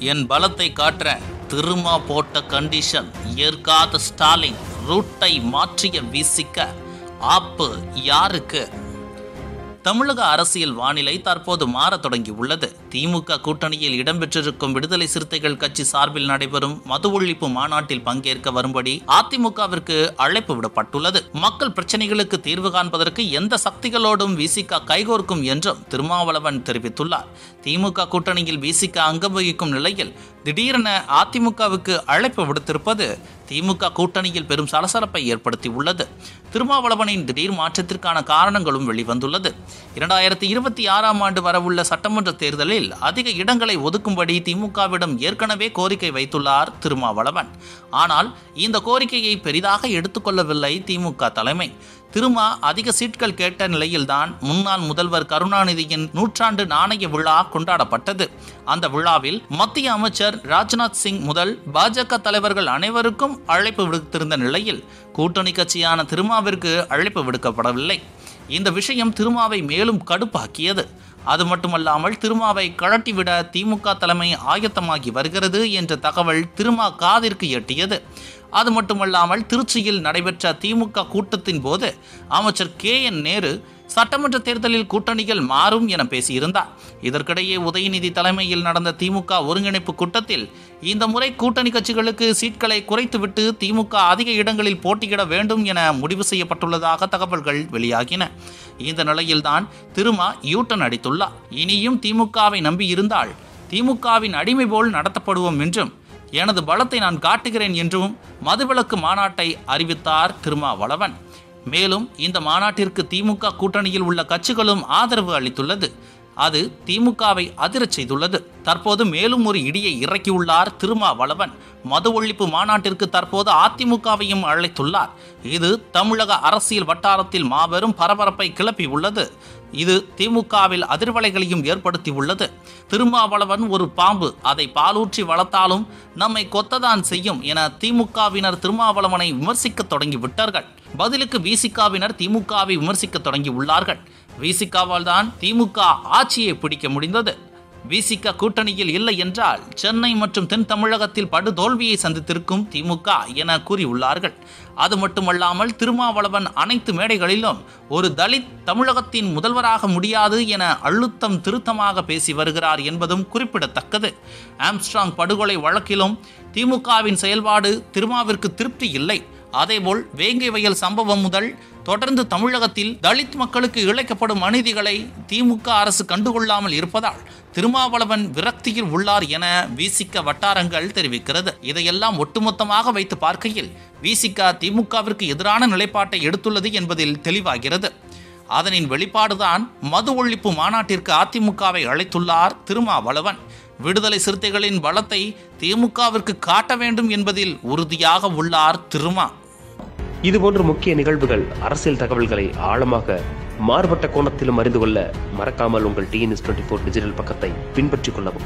என் பலத்தை காட்ட திருமா போட்ட கண்டிஷன் ஏற்காத ஸ்டாலின் ரூட்டை மாற்றிய வீசிக்க ஆப்பு யாருக்கு? தமிழக அரசியல் வானிலை தற்போது மாறத் தொடங்கியுள்ளது. திமுக கூட்டணியில் இடம்பெற்றிருக்கும் விடுதலை சிறுத்தைகள் கட்சி சார்பில் நடைபெறும் மது ஒழிப்பு மாநாட்டில் பங்கேற்க வரும்படி அதிமுகவிற்கு அழைப்பு விடப்பட்டுள்ளது. மக்கள் பிரச்சனைகளுக்கு தீர்வு காண்பதற்கு எந்த சக்திகளோடும் விசிக கைகோர்க்கும் என்றும் திருமாவளவன் தெரிவித்துள்ளார். திமுக கூட்டணியில் விசிக அங்கம் வகிக்கும் நிலையில் திடீரென அதிமுகவுக்கு அழைப்பு விடுத்திருப்பது திமுக கூட்டணியில் பெரும் சலசலப்பை ஏற்படுத்தியுள்ளது. திருமாவளவனின் திடீர் மாற்றத்திற்கான காரணங்களும் வெளிவந்துள்ளது. இரண்டாயிரத்தி இருபத்தி ஆறாம் ஆண்டு வரவுள்ள சட்டமன்ற தேர்தலில் அதிக இடங்களை ஒதுக்கும்படி திமுகவிடம் ஏற்கனவே கோரிக்கை வைத்துள்ளார் திருமாவளவன். ஆனால் இந்த கோரிக்கையை பெரிதாக எடுத்துக்கொள்ளவில்லை திமுக தலைமை. திருமா அதிக சீட்கள் கேட்ட நிலையில்தான் முன்னாள் முதல்வர் கருணாநிதியின் நூற்றாண்டு நாணய விழா கொண்டாடப்பட்டது. அந்த விழாவில் மத்திய அமைச்சர் ராஜ்நாத் சிங் முதல் பாஜக தலைவர்கள் அனைவருக்கும் அழைப்பு விடுத்திருந்த நிலையில் கூட்டணி கட்சியான திருமாவிற்கு அழைப்பு விடுக்கப்படவில்லை. இந்த விஷயம் திருமாவை மேலும் கடுப்பாக்கியது. அது மட்டுமல்லாமல் திருமாவை கழட்டிவிட திமுக தலைமை ஆயத்தமாகி வருகிறது என்ற தகவல் திருமா காதிற்கு எட்டியது. அது மட்டுமல்லாமல் திருச்சியில் நடைபெற்ற திமுக கூட்டத்தின் போது அமைச்சர் கே என் நேரு சட்டமன்ற தேர்தலில் கூட்டணிகள் மாறும் என பேசியிருந்தார். இதற்கிடையே உதயநிதி தலைமையில் நடந்த திமுக ஒருங்கிணைப்பு கூட்டத்தில் இந்த முறை கூட்டணி கட்சிகளுக்கு சீட்களை குறைத்துவிட்டு திமுக அதிக இடங்களில் போட்டியிட வேண்டும் என முடிவு செய்யப்பட்டுள்ளதாக தகவல்கள் வெளியாகின. இந்த நிலையில்தான் திருமா யூட்டன் அடித்துள்ளார். இனியும் திமுகவை நம்பியிருந்தால் திமுகவின் அடிமை போல் நடத்தப்படுவோம் என்றும் எனது பலத்தை நான் காட்டுகிறேன் என்றும் மதுவிலக்கு மாநாட்டை அறிவித்தார் திருமாவளவன் மேலும் இந்த மாநாட்டிற்கு திமுக கூட்டணியில் உள்ள கட்சிகளும் ஆதரவு அளித்துள்ளது. அது திமுகவை அதிரச் செய்துள்ளது. தற்போது மேலும் ஒரு இடியை இறக்கியுள்ளார் திருமாவளவன். மது ஒழிப்பு மாநாட்டிற்கு தற்போது அதிமுகவையும் அழைத்துள்ளார். இது தமிழக அரசியல் வட்டாரத்தில் மாபெரும் பரபரப்பை கிளப்பியுள்ளது இது திமுகவில் அதிர்வலைகளையும் ஏற்படுத்தி உள்ளது. திருமாவளவன் ஒரு பாம்பு. அதை பாலூற்றி வளர்த்தாலும் நம்மை கொத்ததான் செய்யும் என திமுகவினர் திருமாவளவனை விமர்சிக்க தொடங்கி விட்டார்கள் பதிலுக்கு விசிகாவினர் திமுகவை விமர்சிக்க தொடங்கி உள்ளார்கள் விசிகாவால் தான் திமுக ஆட்சியை பிடிக்க முடிந்தது. விசிக கூட்டணியில் இல்லை என்றால் சென்னை மற்றும் தென் தமிழகத்தில் படுதோல்வியை சந்தித்திருக்கும் திமுக என கூறியுள்ளார்கள். அது மட்டுமல்லாமல் திருமாவளவன் அனைத்து மேடைகளிலும் ஒரு தலித் தமிழகத்தின் முதல்வராக முடியாது என அழுத்தம் திருத்தமாக பேசி வருகிறார் என்பதும் குறிப்பிடத்தக்கது. ஆம்ஸ்ட்ராங் படுகொலை வழக்கிலும் திமுகவின் செயல்பாடு திருமாவிற்கு திருப்தி இல்லை. அதேபோல் வேங்கை வயல் சம்பவம் முதல் தொடர்ந்து தமிழகத்தில் தலித் மக்களுக்கு இழைக்கப்படும் அநீதிகளை திமுக அரசு கண்டுகொள்ளாமல் இருப்பதால் திருமாவளவன் விரக்தியில் உள்ளார் என விசிக வட்டாரங்கள் தெரிவிக்கிறது. இதையெல்லாம் ஒட்டுமொத்தமாக வைத்து பார்க்கையில் விசிக திமுகவிற்கு எதிரான நிலைப்பாட்டை எடுத்துள்ளது என்பதில் தெளிவாகிறது. அதனின் வெளிப்பாடுதான் மது ஒழிப்பு மாநாட்டிற்கு அதிமுகவை அழைத்துள்ளார் திருமாவளவன். விடுதலை சிறுத்தைகளின் பலத்தை திமுகவிற்கு காட்ட வேண்டும் என்பதில் உறுதியாக உள்ளார் திருமா. இதுபோன்ற முக்கிய நிகழ்வுகள் அரசியல் தகவல்களை ஆழமாக மாறுபட்ட கோணத்திலும் அறிந்து கொள்ள மறக்காமல் உங்கள் டிஎன்எஸ் டுவெண்ட்டி ஃபோர் டிஜிட்டல் பக்கத்தை பின்பற்றிக் கொள்ளவும்.